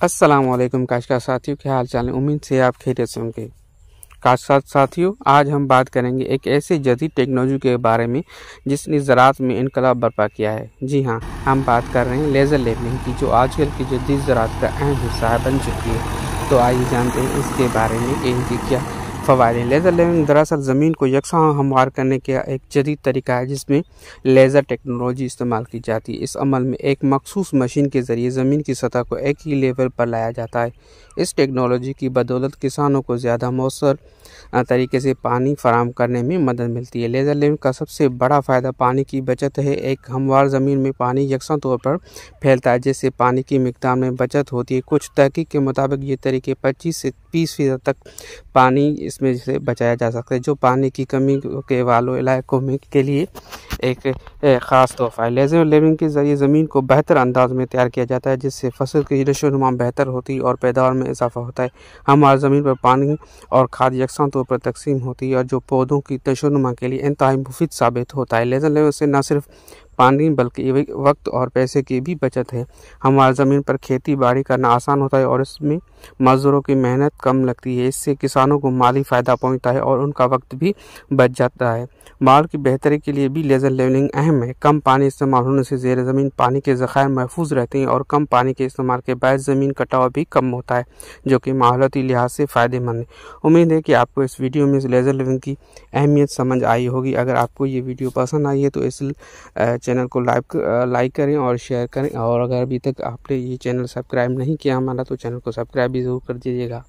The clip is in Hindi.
वालेकुम काशका साथियों, क्या हाल चाल है? उम्मीद से आप खेत से होंगे। काशका साथियों, आज हम बात करेंगे एक ऐसे जदीद टेक्नोलॉजी के बारे में, जिसने ज़रात में इनकलाब बर्पा किया है। जी हाँ हम बात कर रहे हैं लेज़र लेबलिंग की, जो आजकल की जदीद ज़रात का अहम हिस्सा बन चुकी है। तो आइए जानते हैं इसके बारे में इनकी क्या फ़वाद लेज़र लेवलिंग दरअसल ज़मीन को यकसा हमवार करने का एक जदीद तरीका है, जिसमें लेज़र टेक्नोलॉजी इस्तेमाल की जाती है। इस अमल में एक मखसूस मशीन के ज़रिए ज़मीन की सतह को एक ही लेवल पर लाया जाता है। इस टेक्नोलॉजी की बदौलत किसानों को ज़्यादा मौसर तरीके से पानी फराम करने में मदद मिलती है। लेज़र लेवलिंग का सबसे बड़ा फ़ायदा पानी की बचत है। एक हमवार ज़मीन में पानी यकसा तौर पर फैलता है, जिससे पानी की मकदार में बचत होती है। कुछ तहकीक के मुताबिक ये तरीके पच्चीस से बीस फ़ीसद तक पानी इसमें से बचाया जा सकता है, जो पानी की कमी के वालों इलाकों में के लिए एक ख़ास तोहफ़ा है। लेजर लेविंग के ज़रिए ज़मीन को बेहतर अंदाज में तैयार किया जाता है, जिससे फ़सल की नशोनुमा बेहतर होती है और पैदावार में इजाफा होता है। हमारे ज़मीन पर पानी और खाद यकसा तौर पर तकसीम होती है और जो पौधों की नशोनुमा के लिए इंतहा मुफीद साबित होता है। लेजर लेविंग से न सिर्फ़ पानी बल्कि वक्त और पैसे की भी बचत है। हमारी ज़मीन पर खेती बाड़ी करना आसान होता है और इसमें मज़दूरों की मेहनत कम लगती है। इससे किसानों को माली फ़ायदा पहुँचता है और उनका वक्त भी बच जाता है। माल की बेहतरी के लिए भी लेज़र लेवलिंग अहम है। कम पानी इस्तेमाल होने से जेर ज़मीन पानी के ज़ख़ायर महफूज रहते हैं और कम पानी के इस्तेमाल के बाद ज़मीन कटाव भी कम होता है, जो कि माहौलती लिहाज से फ़ायदेमंद है। उम्मीद है कि आपको इस वीडियो में लेज़र लेवलिंग की अहमियत समझ आई होगी। अगर आपको ये वीडियो पसंद आई है तो इस चैनल को लाइक लाइक करें और शेयर करें। और अगर अभी तक आपने ये चैनल सब्सक्राइब नहीं किया हमारा तो चैनल को सब्सक्राइब भी ज़रूर कर दीजिएगा।